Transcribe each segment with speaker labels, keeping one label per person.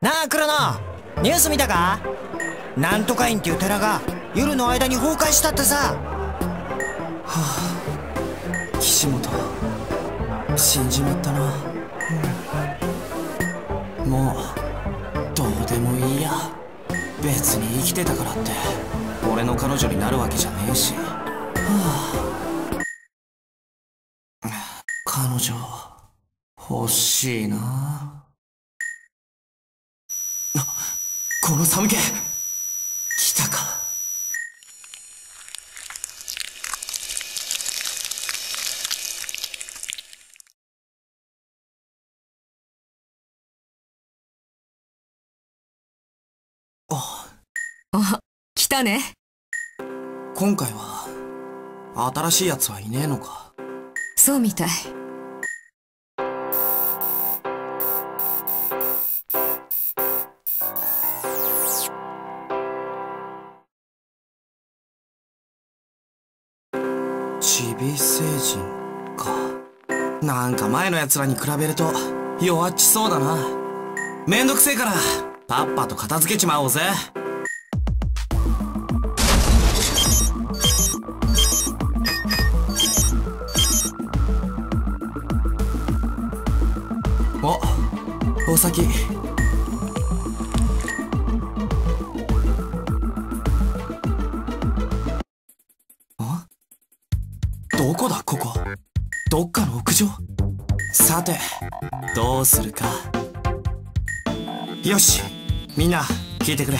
Speaker 1: なあクロノニュース見たか？なんとか院っていう寺が夜の間に崩壊したってさ。
Speaker 2: はあ岸本死んじまったな、うん、もうどうでもいいや。別に生きてたからって俺の彼女になるわけじゃねえし。はあ彼女欲しいな。この寒気。来たか。
Speaker 3: あ来たね。
Speaker 2: 今回は新しいやつはいねえのか。
Speaker 3: そうみたい
Speaker 2: 前の奴らに比べると弱っちそうだな。めんどくせえからパッパと片付けちまおうぜ。おお先。さてどうするか。よしみんな聞いてくれ。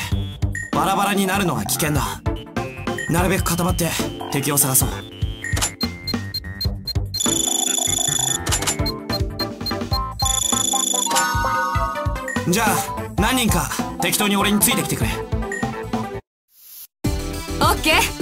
Speaker 2: バラバラになるのは危険だ。なるべく固まって敵を探そう。じゃあ何人か適当に俺についてきてくれ。
Speaker 3: オッケー。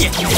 Speaker 3: Yeah.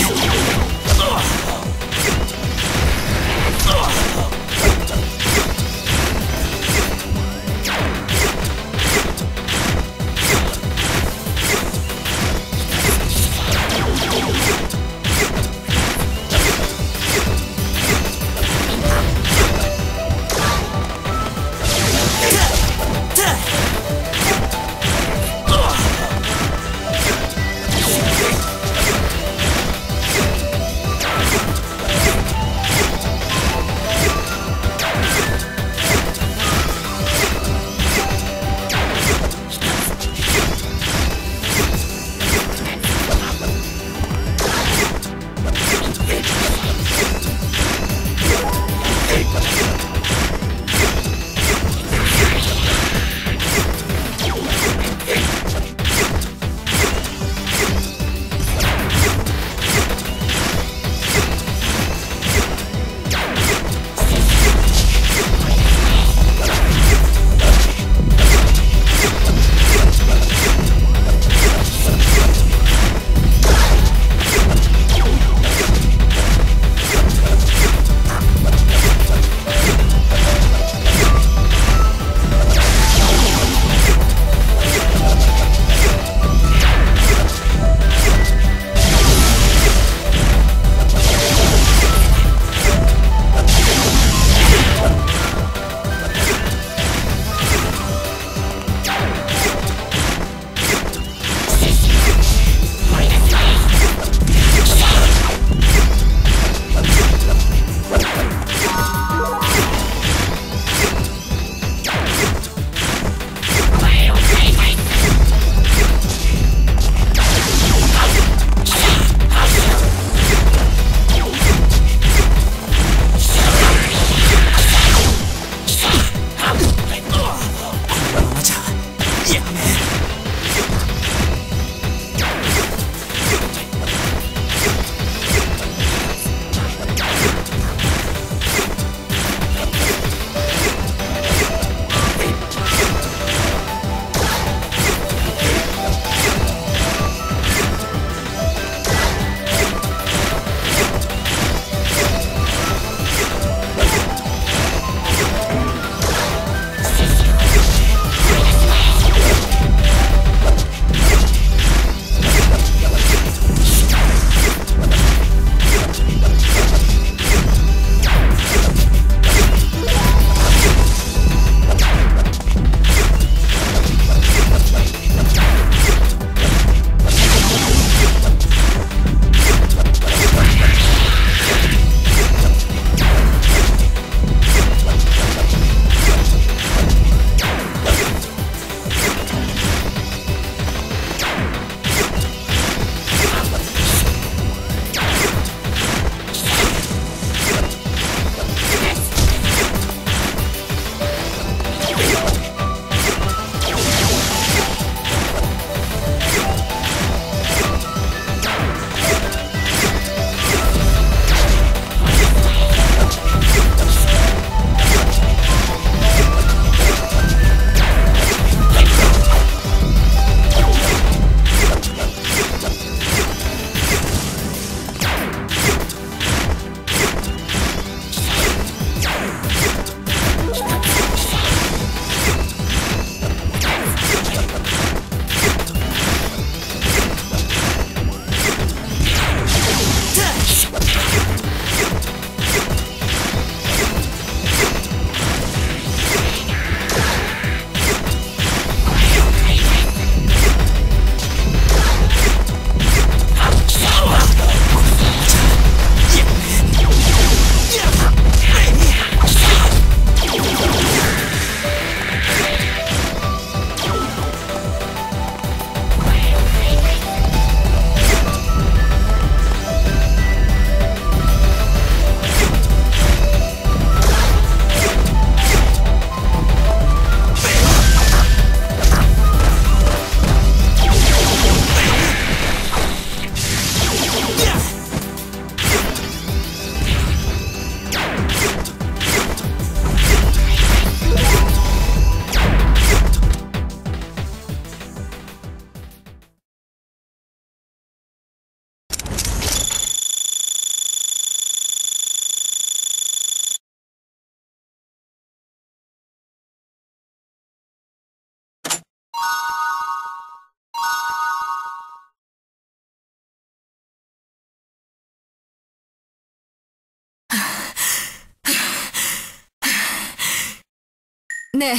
Speaker 3: ね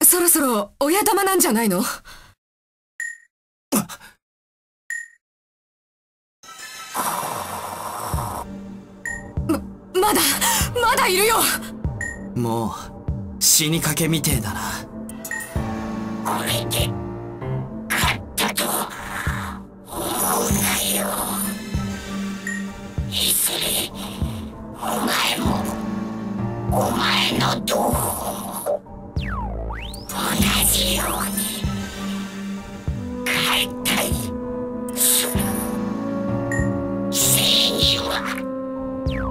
Speaker 3: え、そろそろ親玉なんじゃないの？ま、まだ、まだいるよ！
Speaker 2: もう死にかけみてえだな。
Speaker 4: これで勝ったと。思うなよ。いずれお前もお前の同胞じように解体する正義は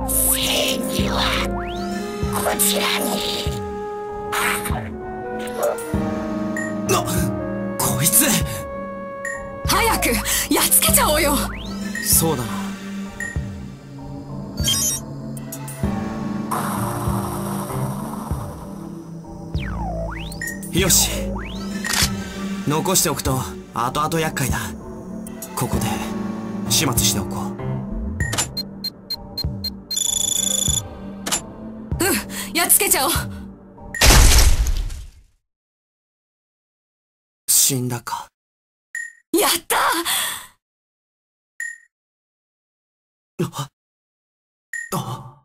Speaker 4: 正義はこちらに
Speaker 2: なこいつ。
Speaker 3: 早く、やっつけちゃおうよ。
Speaker 2: そうだな残しておくと後々厄介だ。ここで始末しておこう。
Speaker 3: うん、やっつけちゃおう。
Speaker 2: 死んだか。
Speaker 3: やった
Speaker 2: ああ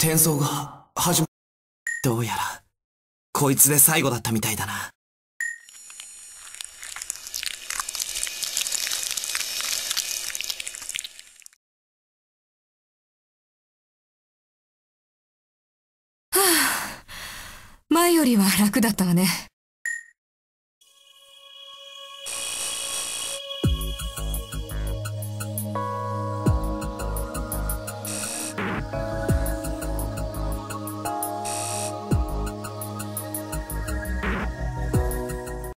Speaker 2: 転送が始まどうやらこいつで最後だったみたいだな
Speaker 3: 前よりは楽だったわね。